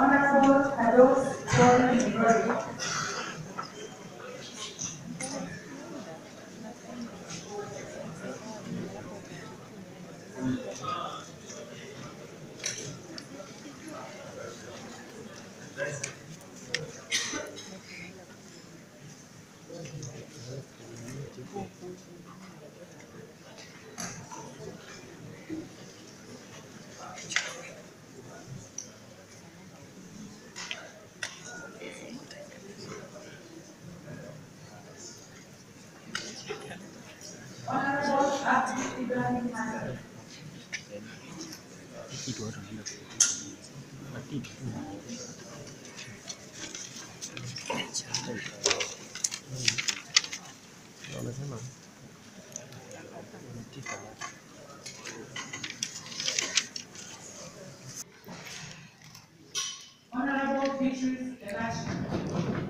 Honorable Kados John Ibori. Honorable Abdi Ibrahim Hassan. Đó là thế mà. Honorable Beatrice Elashi.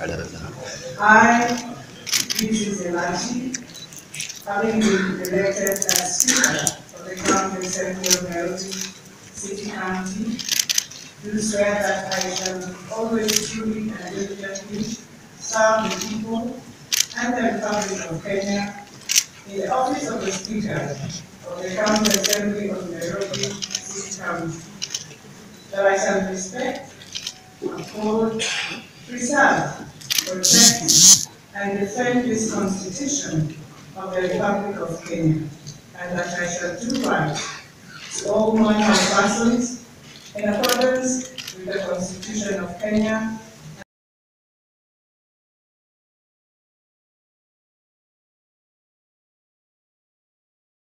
Elachi. I, Beatrice Elachi, having been elected as Speaker of the County Assembly of Nairobi City County, do swear that I shall always truly and diligently serve the people and the Republic of Kenya in the office of the Speaker of the County Assembly of Nairobi City County, that I shall respect, uphold, preserve, protect, and defend this Constitution of the Republic of Kenya, and that I shall do right to all of persons in accordance with the Constitution of Kenya